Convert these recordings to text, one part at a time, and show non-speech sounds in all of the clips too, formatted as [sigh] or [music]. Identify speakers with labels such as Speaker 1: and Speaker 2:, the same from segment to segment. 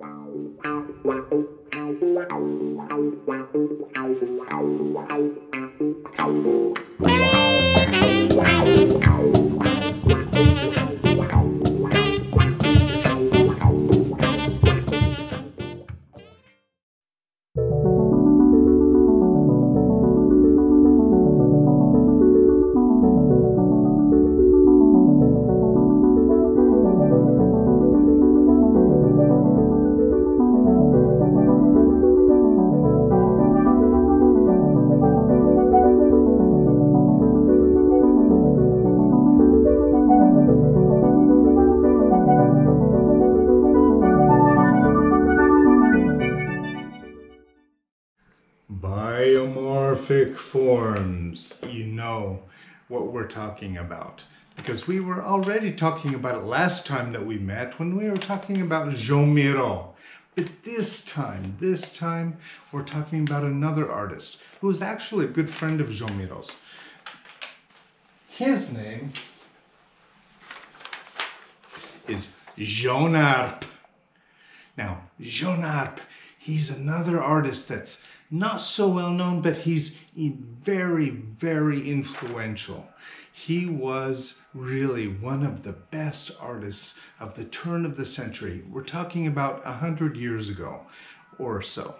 Speaker 1: Wow. Biomorphic forms. You know what we're talking about. Because we were already talking about it last time that we met when we were talking about Joan Miro. But this time, this time, we're talking about another artist who is actually a good friend of Joan Miro's. His name is Jean Arp. Now, Jean Arp, he's another artist that's not so well known, but he's very, very influential. He was really one of the best artists of the turn of the century. We're talking about a hundred years ago or so.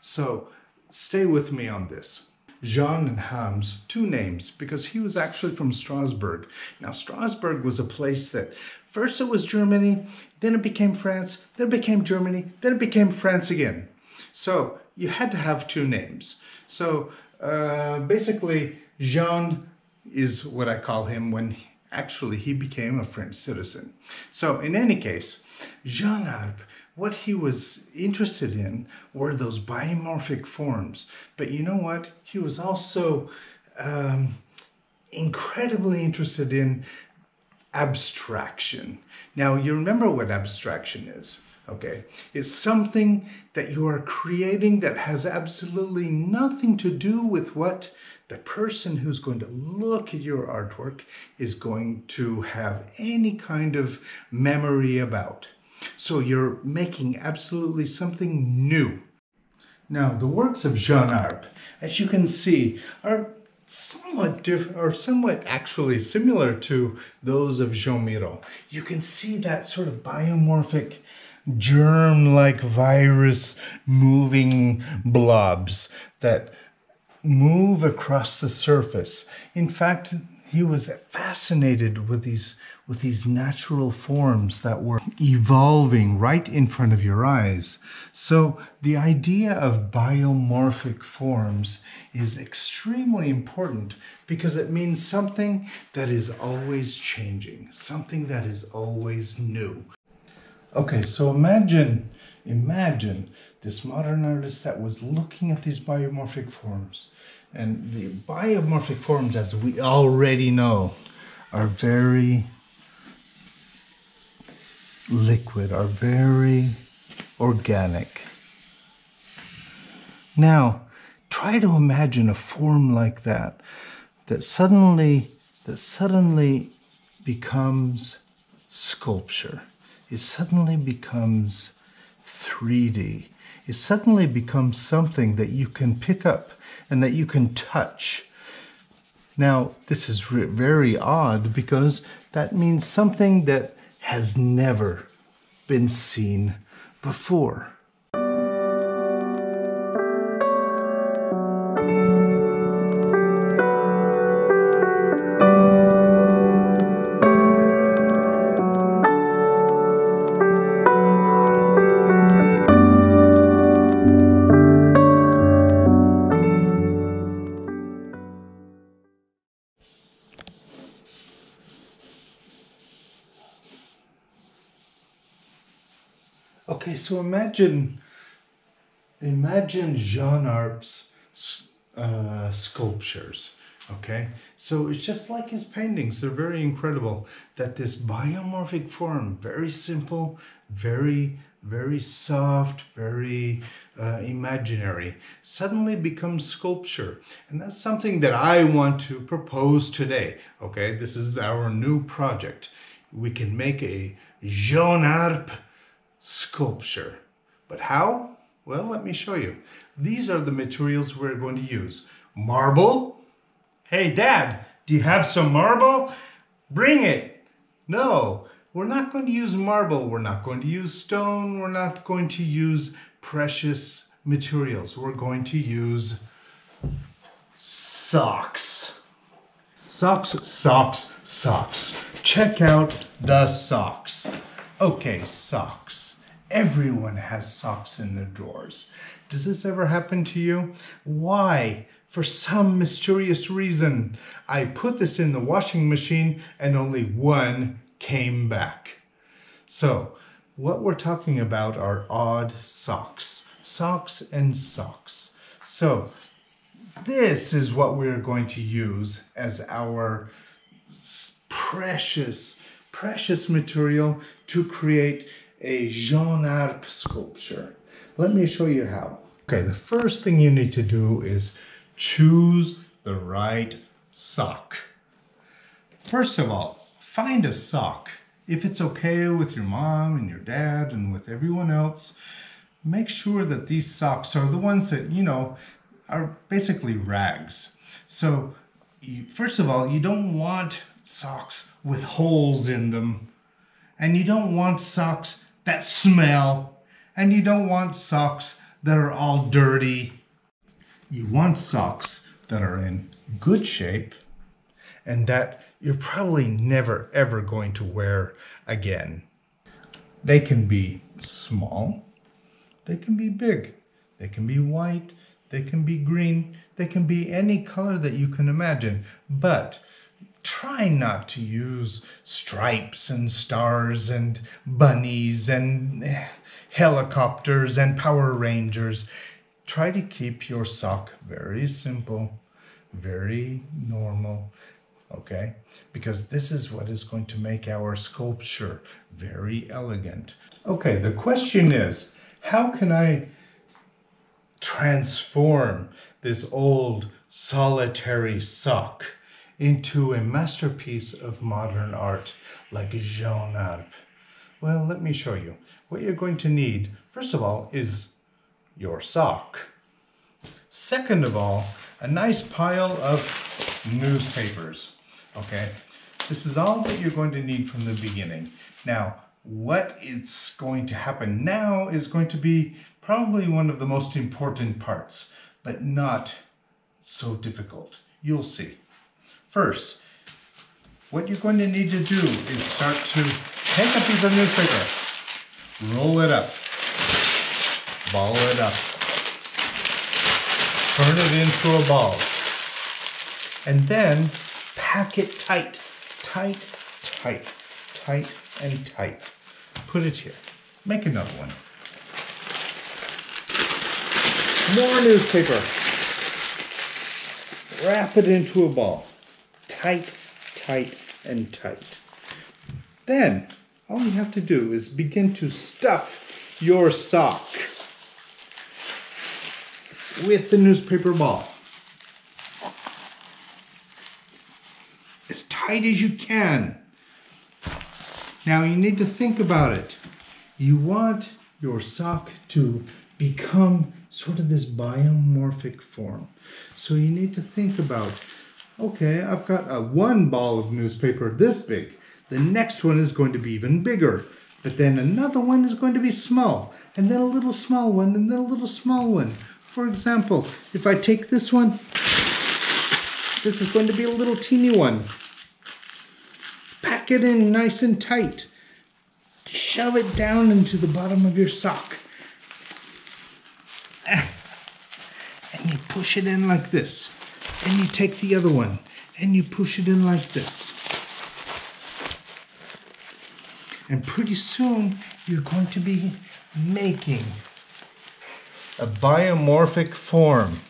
Speaker 1: So stay with me on this. Jean and Hans, two names, because he was actually from Strasbourg. Now, Strasbourg was a place that first it was Germany, then it became France, then it became Germany, then it became France again. So you had to have two names. So uh, basically, Jean is what I call him when he, actually he became a French citizen. So in any case, Jean Arp, what he was interested in were those biomorphic forms. But you know what? He was also um, incredibly interested in abstraction. Now, you remember what abstraction is okay? It's something that you are creating that has absolutely nothing to do with what the person who's going to look at your artwork is going to have any kind of memory about. So you're making absolutely something new. Now, the works of Jean Arp, as you can see, are somewhat different or somewhat actually similar to those of Joan Miro. You can see that sort of biomorphic germ like virus moving blobs that move across the surface. In fact, he was fascinated with these with these natural forms that were evolving right in front of your eyes. So the idea of biomorphic forms is extremely important because it means something that is always changing, something that is always new, Okay, so imagine, imagine this modern artist that was looking at these biomorphic forms. And the biomorphic forms, as we already know, are very liquid, are very organic. Now, try to imagine a form like that, that suddenly, that suddenly becomes sculpture it suddenly becomes 3D. It suddenly becomes something that you can pick up and that you can touch. Now, this is very odd because that means something that has never been seen before. So imagine, imagine Jean Arp's uh, sculptures. Okay, so it's just like his paintings. They're very incredible. That this biomorphic form, very simple, very, very soft, very uh, imaginary, suddenly becomes sculpture. And that's something that I want to propose today. Okay, this is our new project. We can make a Jean Arp sculpture. But how? Well, let me show you. These are the materials we're going to use. Marble.
Speaker 2: Hey, Dad, do you have some marble? Bring it.
Speaker 1: No, we're not going to use marble. We're not going to use stone. We're not going to use precious materials. We're going to use socks. Socks, socks, socks. Check out the socks. Okay, socks. Everyone has socks in their drawers. Does this ever happen to you? Why? For some mysterious reason, I put this in the washing machine and only one came back. So, what we're talking about are odd socks. Socks and socks. So, this is what we're going to use as our precious, precious material to create a Jean Arp sculpture. Let me show you how. Okay, the first thing you need to do is choose the right sock. First of all, find a sock. If it's okay with your mom and your dad and with everyone else, make sure that these socks are the ones that, you know, are basically rags. So, you, first of all, you don't want socks with holes in them. And you don't want socks that smell. And you don't want socks that are all dirty. You want socks that are in good shape and that you're probably never ever going to wear again. They can be small, they can be big, they can be white, they can be green, they can be any color that you can imagine, but try not to use stripes and stars and bunnies and helicopters and Power Rangers. Try to keep your sock very simple, very normal, okay? Because this is what is going to make our sculpture very elegant. Okay, the question is, how can I transform this old solitary sock into a masterpiece of modern art like Jean Arp? Well, let me show you. What you're going to need, first of all, is your sock. Second of all, a nice pile of newspapers. Okay, this is all that you're going to need from the beginning. Now, what is going to happen now is going to be probably one of the most important parts, but not so difficult. You'll see. First, what you're going to need to do is start to take a piece of newspaper, roll it up, ball it up, turn it into a ball, and then pack it tight, tight, tight, tight, and tight. Put it here. Make another one. More newspaper. Wrap it into a ball. Tight, tight, and tight. Then, all you have to do is begin to stuff your sock with the newspaper ball. as tight as you can. Now you need to think about it. You want your sock to become sort of this biomorphic form. So you need to think about, okay, I've got a one ball of newspaper this big. The next one is going to be even bigger. But then another one is going to be small. And then a little small one, and then a little small one. For example, if I take this one, this is going to be a little teeny one. Pack it in nice and tight. Shove it down into the bottom of your sock. [laughs] And you push it in like this. And you take the other one and you push it in like this. And pretty soon you're going to be making a biomorphic form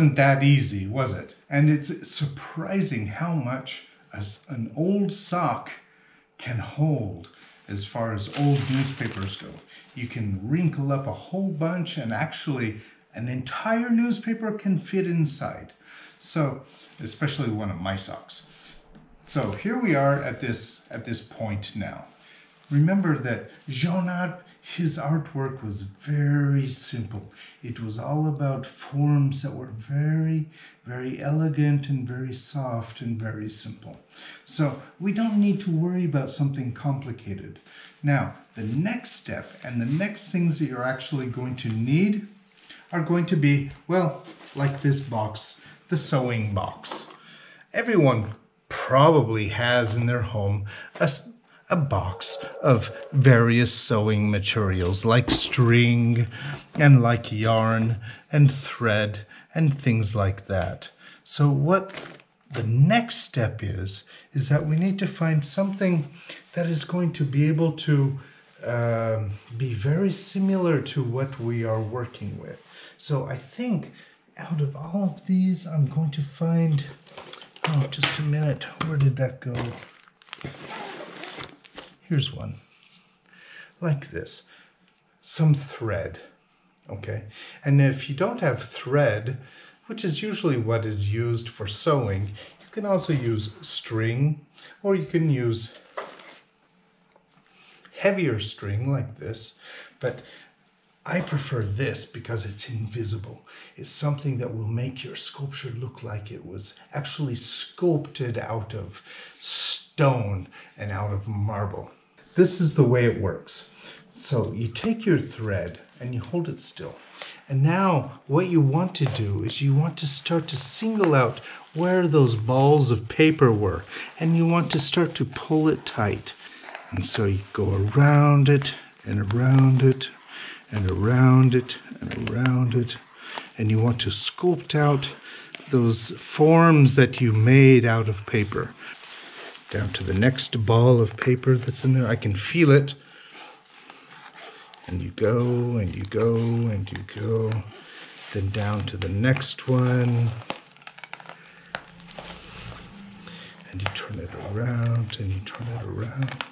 Speaker 1: wasn't that easy, was it? And it's surprising how much as an old sock can hold as far as old newspapers go. You can wrinkle up a whole bunch and actually an entire newspaper can fit inside. So, especially one of my socks. So here we are at this at this point now. Remember that Jean Arp, his artwork was very simple. It was all about forms that were very, very elegant and very soft and very simple. So we don't need to worry about something complicated. Now, the next step and the next things that you're actually going to need are going to be, well, like this box, the sewing box. Everyone probably has in their home a, a box of various sewing materials like string and like yarn and thread and things like that. So what the next step is, is that we need to find something that is going to be able to um, be very similar to what we are working with. So I think out of all of these, I'm going to find, oh, just a minute, where did that go? Here's one, like this, some thread, okay? And if you don't have thread, which is usually what is used for sewing, you can also use string, or you can use heavier string like this, but I prefer this because it's invisible. It's something that will make your sculpture look like it was actually sculpted out of stone and out of marble. This is the way it works. So you take your thread and you hold it still. And now what you want to do is you want to start to single out where those balls of paper were and you want to start to pull it tight. And so you go around it and around it and around it and around it. And you want to sculpt out those forms that you made out of paper. Down to the next ball of paper that's in there. I can feel it. And you go and you go and you go. Then down to the next one. And you turn it around and you turn it around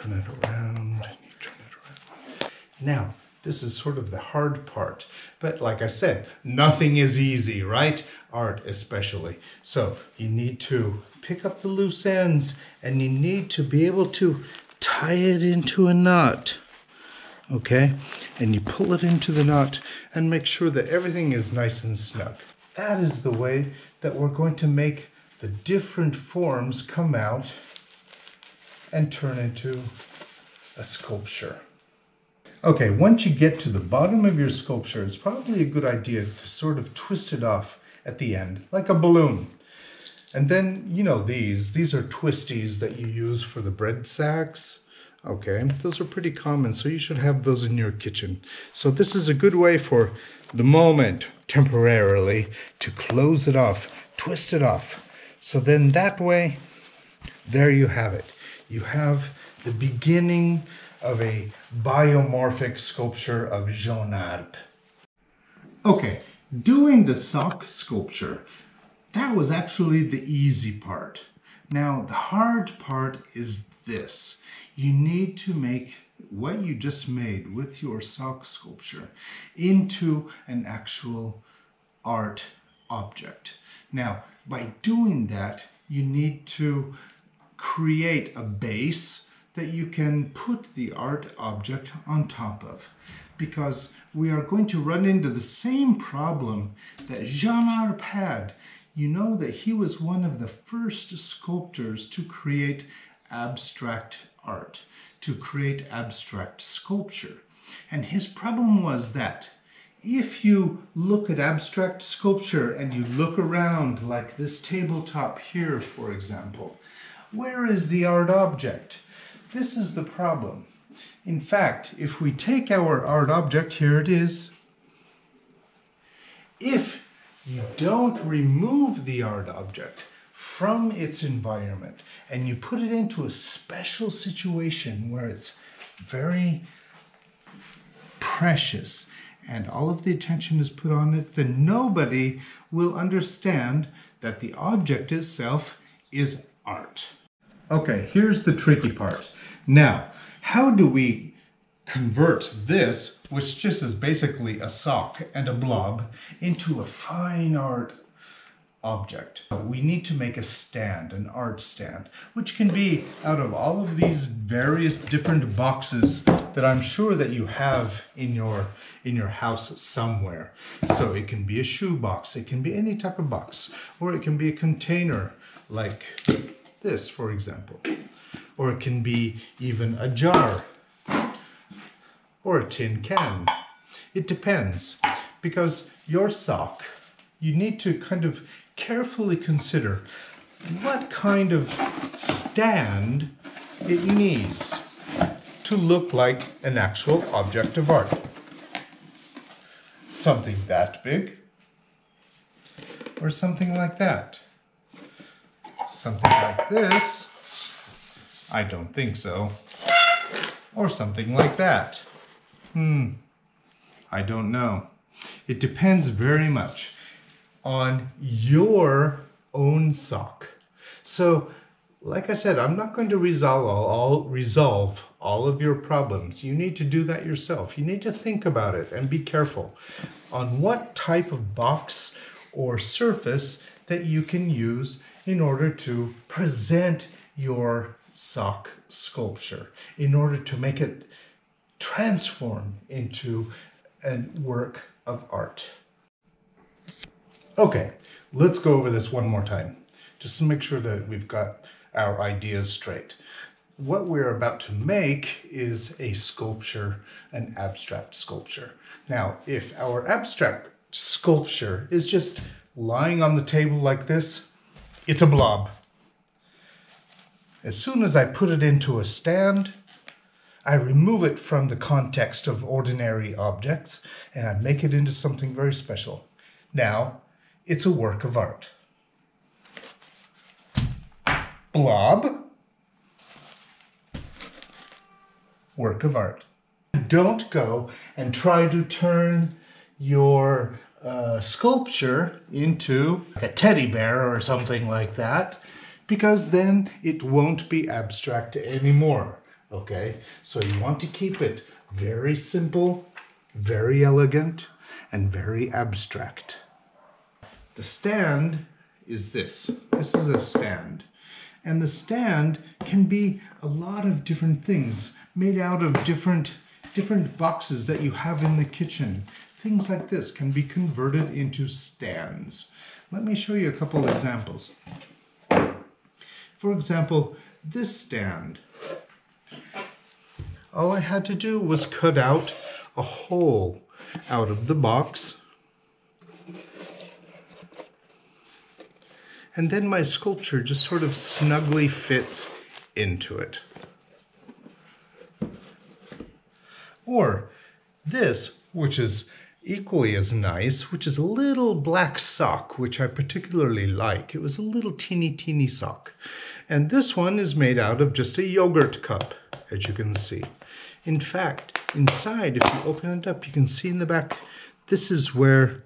Speaker 1: turn it around, and you turn it around. Now, this is sort of the hard part. But like I said, nothing is easy, right? Art especially. So you need to pick up the loose ends and you need to be able to tie it into a knot. Okay? And you pull it into the knot and make sure that everything is nice and snug. That is the way that we're going to make the different forms come out and turn into a sculpture. Okay, once you get to the bottom of your sculpture, it's probably a good idea to sort of twist it off at the end, like a balloon. And then, you know these, these are twisties that you use for the bread sacks. Okay, those are pretty common, so you should have those in your kitchen. So this is a good way for the moment, temporarily, to close it off, twist it off. So then that way, there you have it you have the beginning of a biomorphic sculpture of Jean Arp. Okay, doing the sock sculpture, that was actually the easy part. Now, the hard part is this. You need to make what you just made with your sock sculpture into an actual art object. Now, by doing that, you need to create a base that you can put the art object on top of because we are going to run into the same problem that Jean Arp had. You know that he was one of the first sculptors to create abstract art, to create abstract sculpture. And his problem was that if you look at abstract sculpture and you look around like this tabletop here, for example, where is the art object? This is the problem. In fact, if we take our art object, here it is. If you don't remove the art object from its environment and you put it into a special situation where it's very precious and all of the attention is put on it, then nobody will understand that the object itself is art. Okay, here's the tricky part. Now, how do we convert this, which just is basically a sock and a blob, into a fine art object. We need to make a stand, an art stand, which can be out of all of these various different boxes that I'm sure that you have in your in your house somewhere. So it can be a shoe box, it can be any type of box, or it can be a container like this, for example. Or it can be even a jar or a tin can. It depends because your sock, you need to kind of carefully consider what kind of stand it needs to look like an actual object of art. Something that big or something like that. Something like this. I don't think so. Or something like that. Hmm. I don't know. It depends very much on your own sock. So, like I said, I'm not going to resolve all, resolve all of your problems. You need to do that yourself. You need to think about it and be careful on what type of box or surface that you can use in order to present your sock sculpture, in order to make it transform into a work of art. Okay, let's go over this one more time, just to make sure that we've got our ideas straight. What we're about to make is a sculpture, an abstract sculpture. Now, if our abstract sculpture is just lying on the table like this, it's a blob. As soon as I put it into a stand, I remove it from the context of ordinary objects and I make it into something very special. Now, it's a work of art. Blob, work of art. Don't go and try to turn your sculpture into a teddy bear or something like that, because then it won't be abstract anymore. Okay, so you want to keep it very simple, very elegant, and very abstract. The stand is this. This is a stand. And the stand can be a lot of different things made out of different different boxes that you have in the kitchen. Things like this can be converted into stands. Let me show you a couple examples. For example, this stand. All I had to do was cut out a hole out of the box and then my sculpture just sort of snugly fits into it. Or this, which is equally as nice, which is a little black sock, which I particularly like. It was a little teeny, teeny sock. And this one is made out of just a yogurt cup, as you can see. In fact, inside, if you open it up, you can see in the back, this is where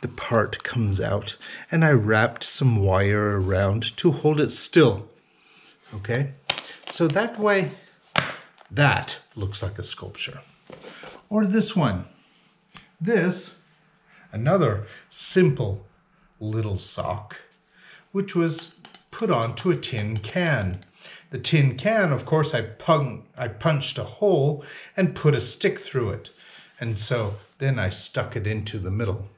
Speaker 1: the part comes out and I wrapped some wire around to hold it still. Okay, so that way that looks like a sculpture. Or this one. This, another simple little sock, which was put onto a tin can. The tin can, of course, I, pung I punched a hole and put a stick through it. And so then I stuck it into the middle.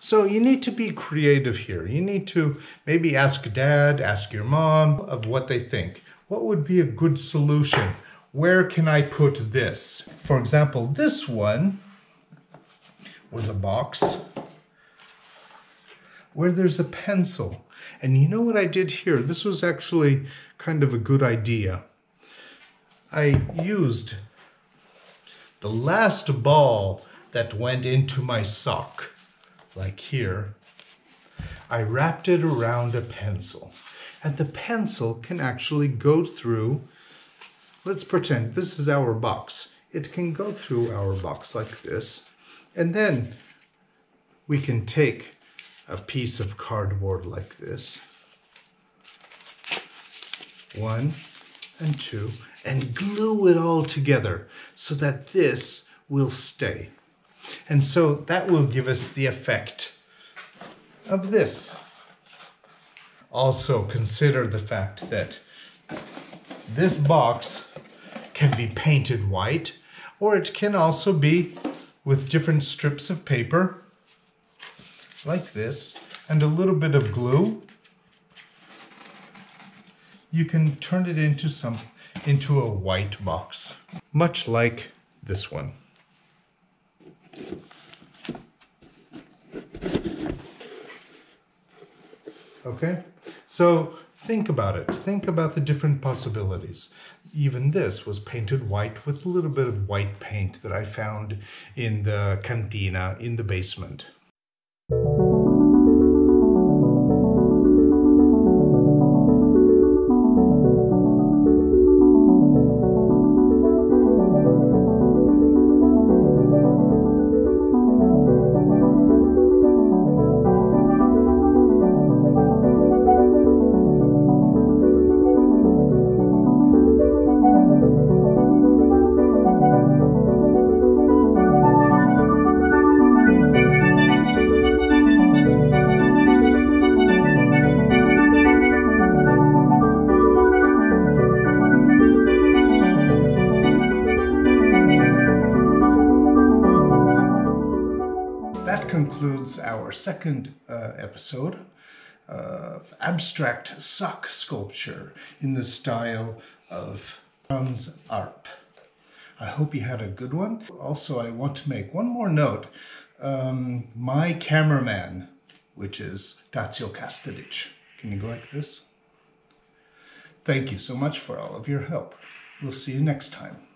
Speaker 1: So you need to be creative here. You need to maybe ask dad, ask your mom of what they think. What would be a good solution? Where can I put this? For example, this one was a box where there's a pencil. And you know what I did here? This was actually kind of a good idea. I used the last ball that went into my sock like here, I wrapped it around a pencil. And the pencil can actually go through, let's pretend this is our box. it can go through our box like this. And then we can take a piece of cardboard like this, one and two, and glue it all together so that this will stay. And so that will give us the effect of this. Also consider the fact that this box can be painted white or it can also be with different strips of paper like this and a little bit of glue. You can turn it into some into a white box much like this one. Okay? So think about it think about the different possibilities even this was painted white with a little bit of white paint that I found in the cantina in the basement. Concludes our second uh, episode of abstract sock sculpture in the style of Franz Arp. I hope you had a good one. Also, I want to make one more note. Um, my cameraman, which is Tazio Kastelic. Can you go like this? Thank you so much for all of your help. We'll see you next time.